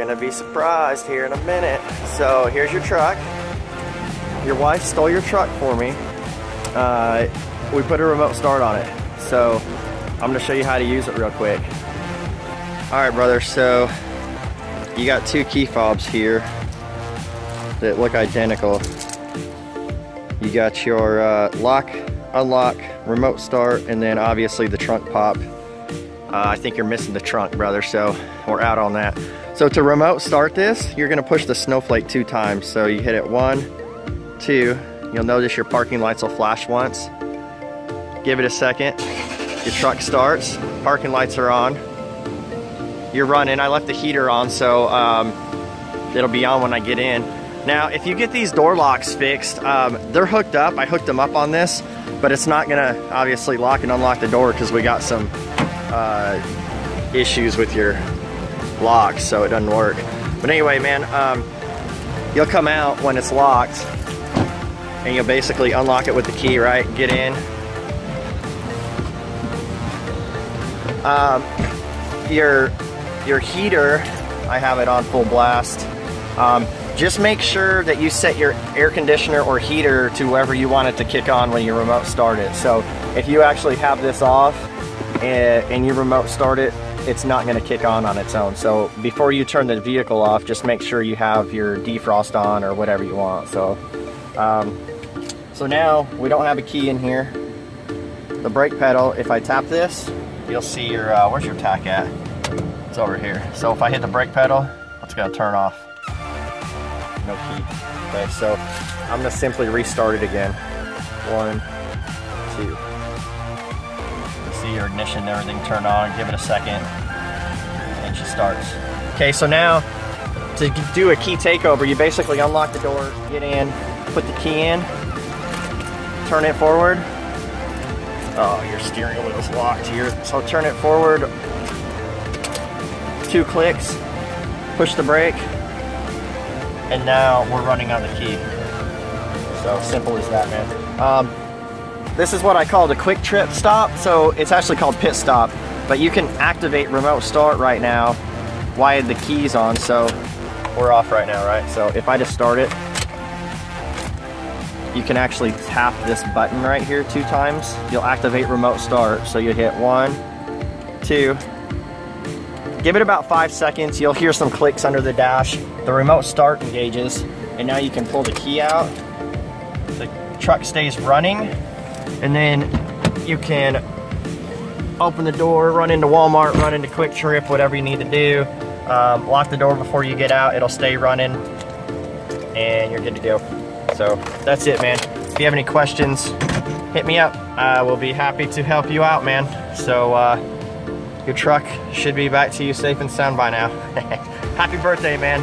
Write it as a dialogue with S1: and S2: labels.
S1: gonna be surprised here in a minute. So here's your truck. Your wife stole your truck for me. Uh, we put a remote start on it. So I'm gonna show you how to use it real quick. All right, brother, so you got two key fobs here that look identical. You got your uh, lock, unlock, remote start, and then obviously the trunk pop. Uh, I think you're missing the trunk, brother, so we're out on that. So to remote start this, you're gonna push the snowflake two times. So you hit it one, two, you'll notice your parking lights will flash once. Give it a second, your truck starts, parking lights are on. You're running, I left the heater on, so um, it'll be on when I get in. Now, if you get these door locks fixed, um, they're hooked up. I hooked them up on this, but it's not gonna obviously lock and unlock the door because we got some uh, issues with your locks, so it doesn't work. But anyway, man, um, you'll come out when it's locked and you'll basically unlock it with the key, right? Get in. Um, your, your heater, I have it on full blast. Um, just make sure that you set your air conditioner or heater to wherever you want it to kick on when you remote start it. So if you actually have this off and, and you remote start it, it's not gonna kick on on its own. So before you turn the vehicle off, just make sure you have your defrost on or whatever you want. So, um, so now we don't have a key in here. The brake pedal, if I tap this, you'll see your, uh, where's your tach at? It's over here. So if I hit the brake pedal, it's gonna turn off. No key. Okay, so I'm gonna simply restart it again. One, two. Your ignition and everything turn on. Give it a second, and she starts. Okay, so now to do a key takeover, you basically unlock the door, get in, put the key in, turn it forward. Oh, your steering wheel's locked here. So turn it forward, two clicks, push the brake, and now we're running on the key. So simple as that, man. Um, this is what I call a quick trip stop. So it's actually called pit stop, but you can activate remote start right now wired the key's on. So we're off right now, right? So if I just start it, you can actually tap this button right here two times. You'll activate remote start. So you hit one, two, give it about five seconds. You'll hear some clicks under the dash. The remote start engages and now you can pull the key out. The truck stays running and then you can open the door, run into Walmart, run into QuikTrip, whatever you need to do. Um, lock the door before you get out. It'll stay running and you're good to go. So that's it, man. If you have any questions, hit me up. I will be happy to help you out, man. So uh, your truck should be back to you safe and sound by now. Happy birthday, man.